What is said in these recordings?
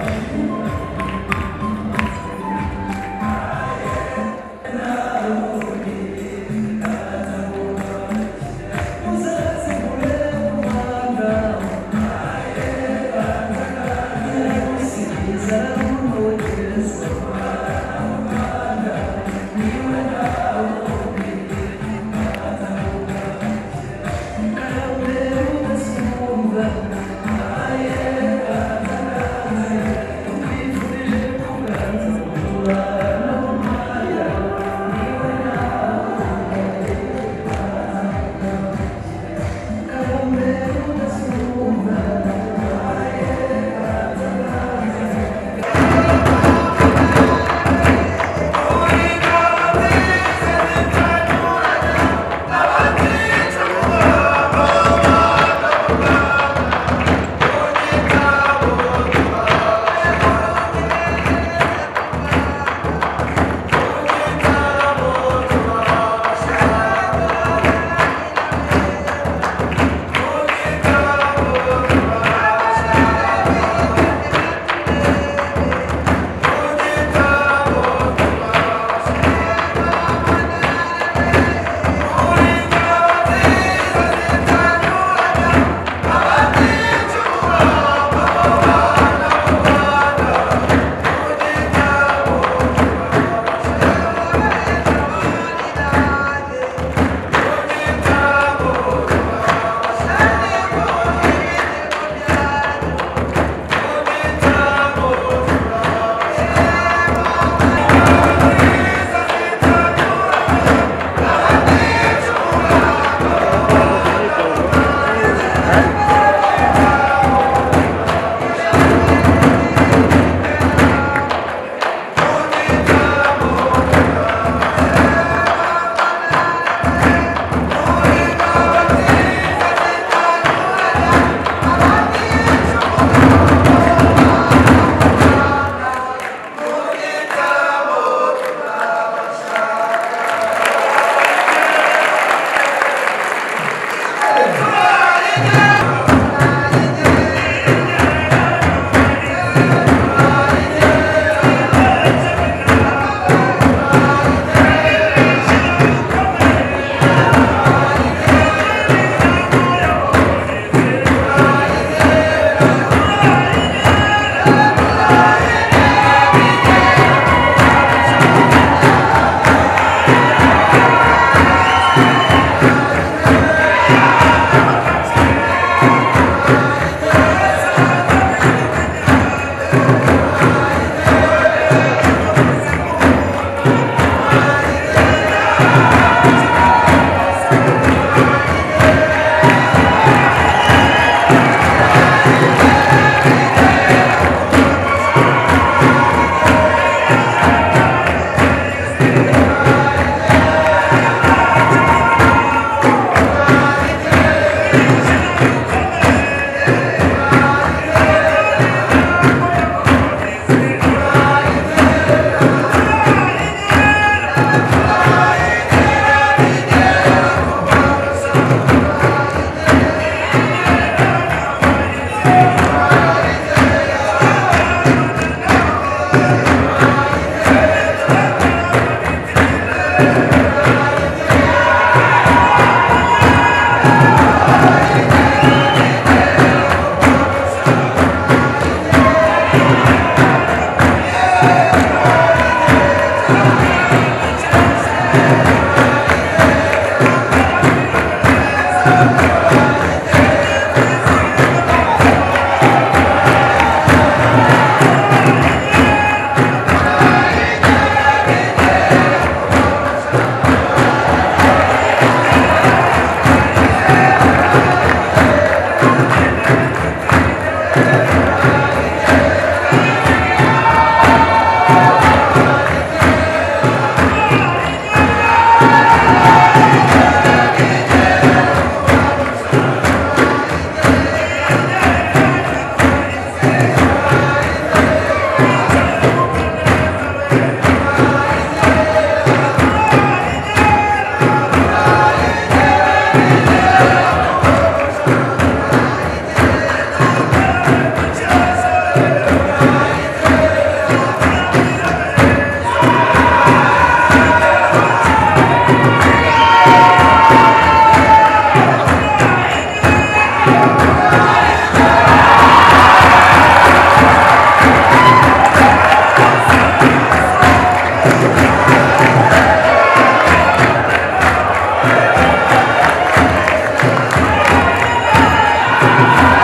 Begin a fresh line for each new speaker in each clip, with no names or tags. Thank you Hooray!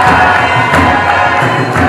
Thank you.